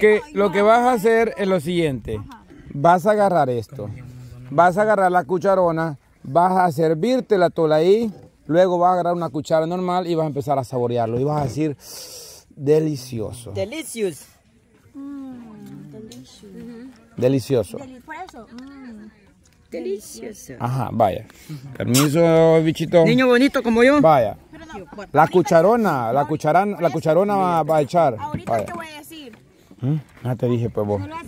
que, lo que vas a hacer es lo siguiente. Vas a agarrar esto. Vas a agarrar la cucharona. Vas a servirte la tola ahí. Luego vas a agarrar una cuchara normal y vas a empezar a saborearlo. Y vas a decir, delicioso. Delicious. Delicioso. Por eso. mm. Delicioso. Ajá, vaya. Permiso, bichito. Niño bonito como yo. Vaya. La cucharona, la cucharona, la cucharona va, va a echar. Ahorita Vaya. te voy a decir. ¿Mm? Ya te dije, pues vos. Vamos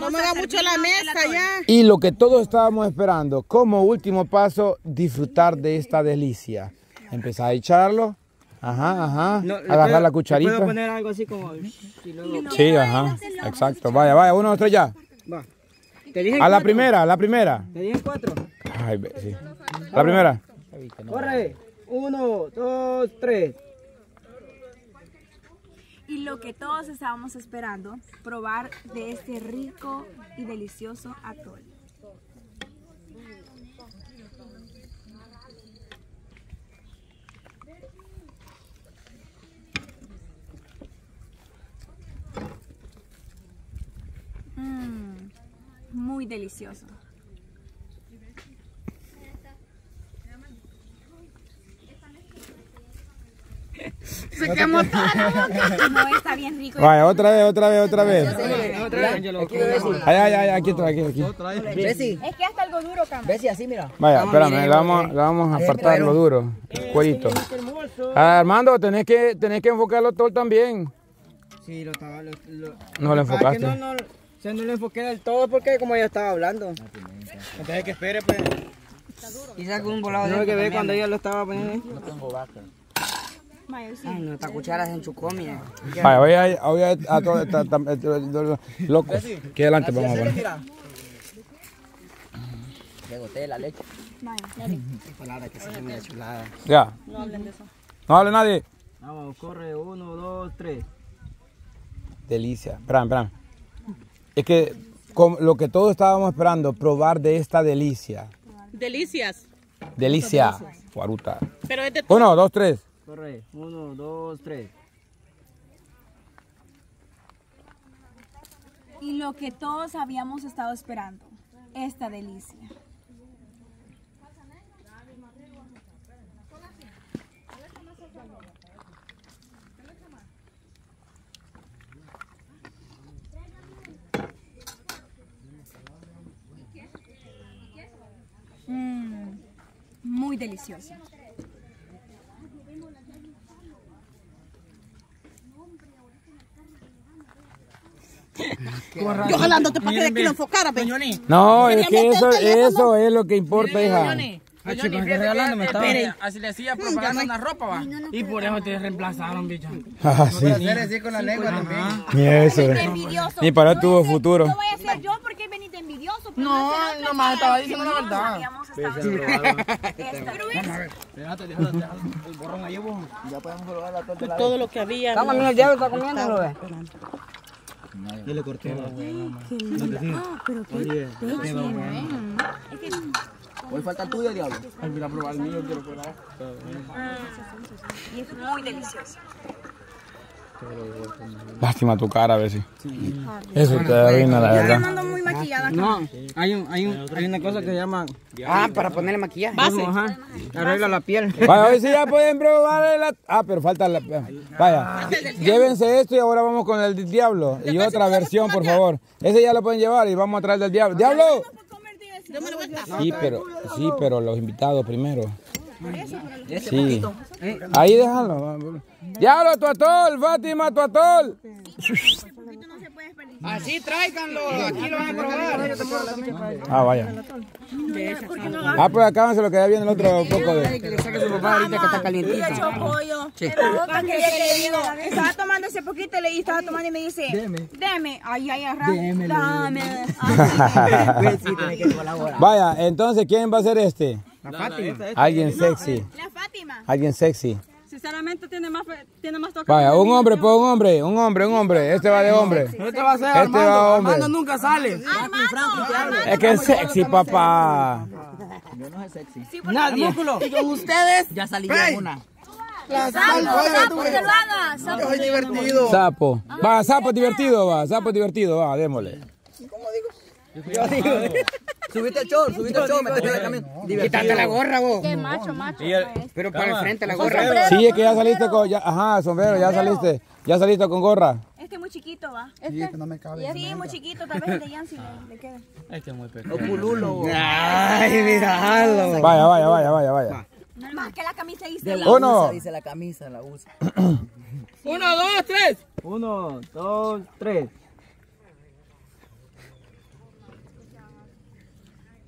No me a mucho la mesa ya. Y lo que todos estábamos esperando, como último paso, disfrutar de esta delicia. Empezar a echarlo. Ajá, ajá. No, agarrar puedo- la cucharita. Puedo poner algo así como... y luego- Sí, ajá. Exacto. Vaya, vaya, uno, dos, tres ya. Va. Te dije A la primera, a la primera. Te dije cuatro. Ay, sí. A la primera. Corre. Uno, dos, tres. Y lo que todos estábamos esperando, probar de este rico y delicioso atole. Mm, muy delicioso. Quemó toda la boca. No está bien rico. Vaya, otra vez, otra vez, otra vez. Otra Ay, ay, ay, aquí, está, aquí, aquí. Bessie. Es que hasta algo duro, cama. Bessie, así mira. Vaya, espérame, le vamos, le vamos a apartar lo duro, el cuerito. Ah, Armando, tenés que, tenés que enfocarlo todo también. Sí, lo estaba... Lo, lo- No lo Ah, que enfocaste. no, no, o sea, no lo enfoqué del todo porque como yo estaba hablando. Entonces que espere, pues. Y saco un volado de que ve cuando ella lo estaba poniendo. Mayo, sí. Ay, no, esta cuchara se enchucó, mira. Vaya, voy a, voy a, a todo, ta- ta- ta- loco. Aquí adelante vamos a poner. Le goté la leche. Vaya. Palabra que se me chulada. Ya. No hablen de eso. No hable nadie. Vamos, corre, uno, dos, tres. Delicia. Espera, espera. Es que con lo que todos estábamos esperando, probar de esta delicia. Delicias. Delicia. Guaruta. Pero es de Uno, dos, tres. Corre, uno, dos, tres. Y lo que todos habíamos estado esperando, esta delicia. Mm, muy delicioso. Yo jalándote para que, que lo enfocara, ve. No, es que eso, eso es lo que importa, hija. Ah, chico, que regalándome estaba. Así le hacía propaganda en la ropa, va. Y por eso te reemplazaron, bicho. Ah, sí. Hacer así con la lengua también. Ni eso. envidioso. Ni para No ser- futuro. No voy a ser yo porque venís de envidioso. No, nomás que estaba diciendo la verdad. habíamos estado esperando. Pero es- Espérate, déjalo, déjalo el borrón ahí, vos. Ya podemos probar la que había. Estamos en el diablo, está comiéndolo, ve. Yo le corté la Hoy falta el tuyo, diablo. Ay, mira, probar el mío, quiero probar. Y es muy delicioso. Lástima tu cara, a ver si. Eso te arruina, la verdad. Ando muy maquillada. No, hay, un, hay, un, hay una cosa que se llama... Ah, para ponerle maquillaje. Ajá. Arregla la piel. Vaya, hoy sí ya pueden probar el... at- Ah, pero falta la... Vaya, llévense esto y ahora vamos con el diablo. Y otra versión, por favor. Ese ya lo pueden llevar y vamos a traer del diablo. ¡Diablo! Sí, pero, sí, pero los invitados primero. Sí. Ahí déjalo. ¡Diablo, tu atol! ¡Fátima, tu atol! Así tráiganlo, aquí lo van a probar. Ah, vaya. Ah, pues acábense lo que ya viene el otro poco de... Que le saque su papá ahorita que está calientito. pollo. Digo, estaba tomando ese poquito y le estaba tomando y me dice, deme, ay, ay, arra, dame. Pues sí. Vaya, entonces, ¿quién va a ser este? La Fátima. Alguien sexy. La Fátima. Alguien sexy. Sinceramente tiene más, tiene más toque. Vaya, un hombre, pues un hombre, un hombre, un hombre. Este va de hombre. Este va a ser Este Armando. va hombre. Armando nunca sale. Es que es sexy, papá. Nadie. Y con ustedes ya salí una. La Sapo, sapo, que lo haga. Sapo. Es divertido. Sapo. Va, sapo es divertido, va. Sapo es divertido, va, démosle. Subiste el show, subiste el show, metete la camisa. Quítate la gorra, vos. Qué macho, macho. Pero para el frente la gorra. Sí, es que ya saliste con, ya, ajá, sombrero, ya saliste. Ya saliste con gorra. Este es muy chiquito, va. Sí, es que no me cabe. Sí, muy chiquito. Tal vez el de Yancy le, le quede. O pululo. Ay, míralo. Vaya, vaya, vaya, vaya, vaya. Más que la camisa se la Uno. usa, dice la camisa, la usa. Uno, dos, tres. Uno, dos, tres.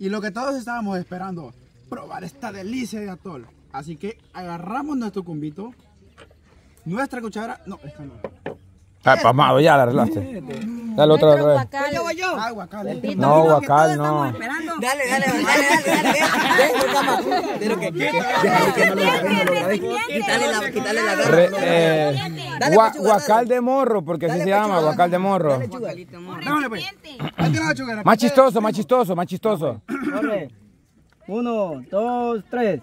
Y lo que todos estábamos esperando, probar esta delicia de atol. Así que agarramos nuestro cumbito, nuestra cuchara, no, esta no. Ah, pamado, ya la arreglaste. Dale otra vez. No, guacal, no. Dale, dale, dale, dale, dale. Quítale la, quítale la garra. Eh, guacal de morro, porque así se llama, guacal de morro. Pues. Más chistoso, más chistoso, más chistoso. Uno, dos, tres.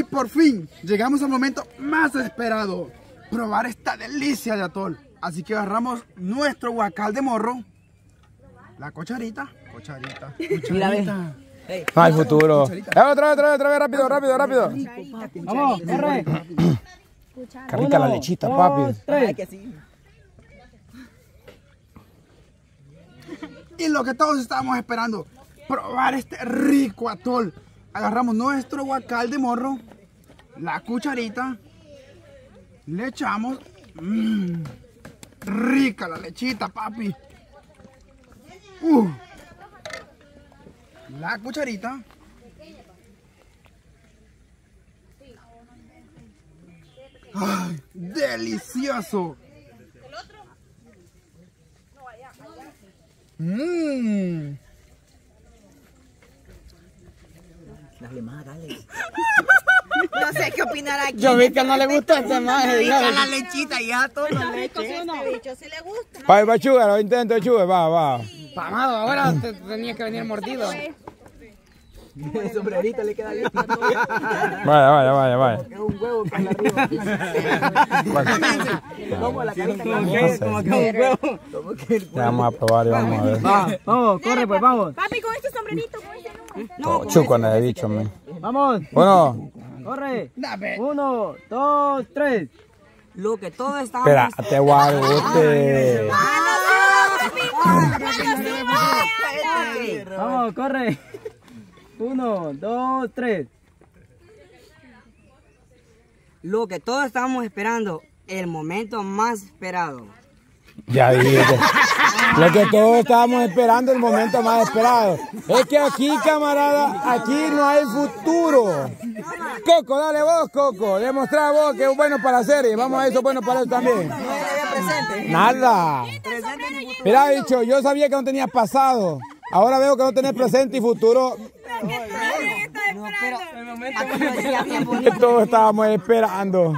Y por fin, llegamos al momento más esperado, probar esta delicia de atol. Así que agarramos nuestro guacal de morro, la cocharita, cocharita, cocharita. Ey, No hay futuro. Eh, otra vez, otra vez, otra vez, rápido, rápido, rápido. Vamos, corre. Qué rica la lechita, papi. Dos, Ay, que sí. Y lo que todos estábamos esperando, probar este rico atol. Agarramos nuestro guacal de morro, la cucharita, le echamos. mmm, rica la lechita, papi. Uh, la cucharita. Ay, delicioso. Mmm. Dale más, dale. No sé qué opinar aquí. Yo vi que no le gusta este maje. La lechita ya, todo la leche. Este bicho sí le gusta. Va, va, chuga, lo intento, chuga, va, va. Pamado, ahora te tenías que venir mordido. El sombrerito le queda bien. Vaya, vaya, vaya, vaya. Es un huevo anda arriba. Como la carita que Como un huevo. Ya vamos a probar y vamos a ver. Va, vamos, corre pues, vamos. Papi, con este sombrerito, este no. Chuco anda de bicho, me. Vamos, Bueno, corre. Uno, dos, tres. Lo que todo está. espérate, guarote. Vamos, corre. Uno, dos, tres. Lo que todos estábamos esperando, el momento más esperado. Ya dijiste. Lo que todos estábamos esperando, el momento más esperado. Es que aquí, camarada, aquí no hay futuro. Coco, dale vos, Coco. Demostrá vos que es bueno para la serie. Vamos a eso bueno para él también. Nada. Mira, dicho, yo sabía que no tenías pasado. Ahora veo que no tenés presente y futuro. No, pero. Todos estábamos esperando.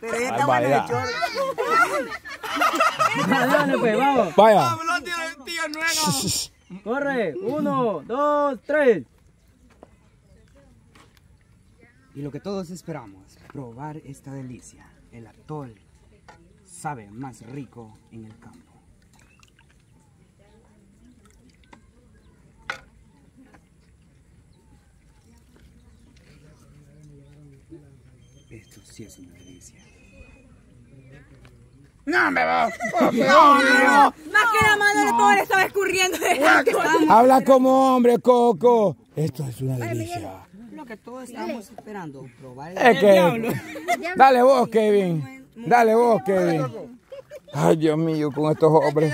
Pero ella está buena de pues, vamos. Vaya. Corre. Uno, dos, tres. Y lo que todos esperamos, probar esta delicia. El atol sabe más rico en el campo. Esto sí es una delicia. No me va. Más que la mano de todo le estaba escurriendo. Habla como hombre, Coco. Esto es una delicia. Lo que todos estábamos esperando, probar el Es que. Dale vos, Kevin. Dale vos, Kevin. Ay, Dios mío, con estos hombres.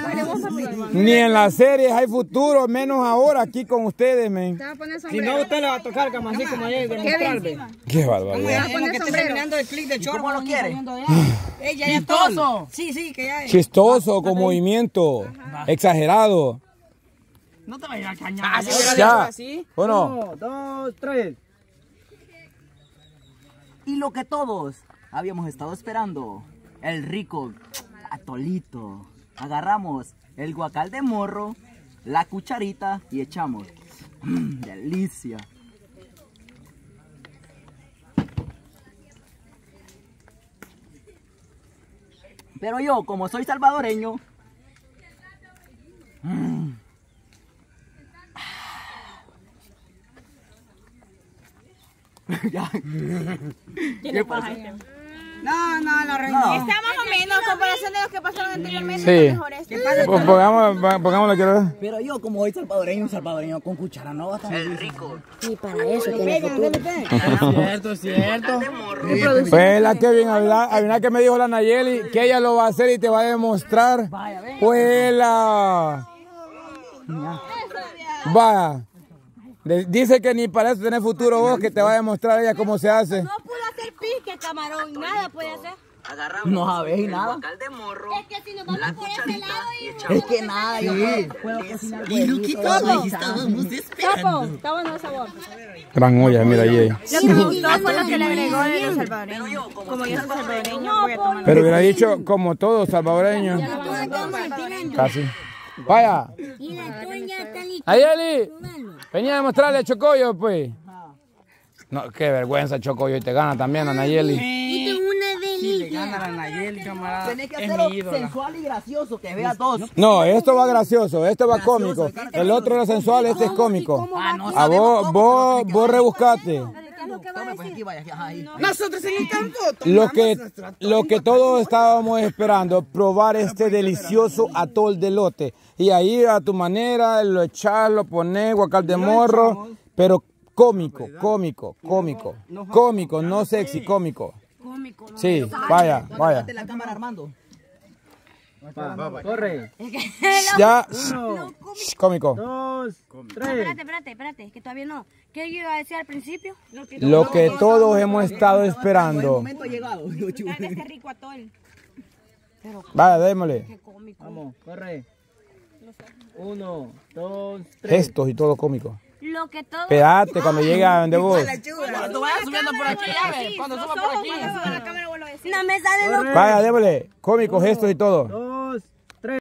Ni en las series hay futuro, menos ahora aquí con ustedes, men. Si no, usted le va a tocar como así como ayer, demostrarle. Qué barbaridad. Como que esté terminando el clic de chorro. ¿Cómo lo quiere? Ella ya todo. Sí, sí, que ya es. Chistoso, con movimiento. Exagerado. No te vayas a cañar. Ya. Bueno, Uno, dos, tres. Y lo que todos habíamos estado esperando, el rico atolito. Agarramos el guacal de morro, la cucharita y echamos. Mm, delicia. Pero yo, como soy salvadoreño, mm. ¿Qué pasa? No, no, lo arregló. Está más o menos, en comparación de los que pasaron anteriormente. Sí. está mejor este. Pues pongamos, pongámoslo, quiero ver. Pero yo, como soy salvadoreño, salvadoreño con cuchara, no va a estar rico. Y para eso tiene futuro. Cierto, cierto. Pues la Kevin, habla, habla que me dijo la Nayeli que ella lo va a hacer y te va a demostrar. Pues la. Vaya. Dice que ni para eso tenés futuro vos, que te va a demostrar ella cómo se hace. No pudo hacer pique, camarón. Nada puede hacer. No sabes y nada. Es que si nos vamos por ese lado y... Es que nada, yo puedo cocinar. Y el sabor. Gran olla, mira ahí. Lo que me gustó fue lo que le agregó de los salvadoreños. Como yo soy salvadoreño, voy a tomar. Pero hubiera dicho como todos salvadoreños. Casi. Vaya. Y la toña está lista. Ayeli, venía a demostrarle a Chocoyo, pues. No, qué vergüenza, Chocoyo, y te gana también a Nayeli. Esto es una delicia. Gana la Nayeli, camarada. Tenés que Es hacerlo sensual y gracioso, que vea todos. No, esto va gracioso, esto va cómico. El otro era sensual, este es cómico. Ah, no A vos, vos, vos rebuscate. ¿Qué es lo que va a Tome, pues. Nosotros en el campo. Lo que, lo que todos estábamos esperando, probar este delicioso atol de lote. Y ahí a tu manera, lo echar, lo poner, guacal de morro, pero cómico, cómico, cómico, cómico, no sexy, cómico. Sí, vaya, vaya. De la cámara Armando. Corre. Ya, cómico. Dos, tres. Espérate, espérate, espérate, que todavía no. ¿Qué yo iba a decir al principio? Lo que todos hemos estado esperando. momento ha llegado. Dale este rico atol. Vaya, démosle. Vamos, corre. Uno, dos, tres. Gestos y todo cómico. Lo que todo... Espérate cuando llegue a donde vos. Cuando vayas subiendo por aquí, ya ves. Cuando suba por aquí. Cuando suba la cámara vuelvo a decir. No me sale lo... Vaya, démosle. Cómico, gestos y todo. Dos,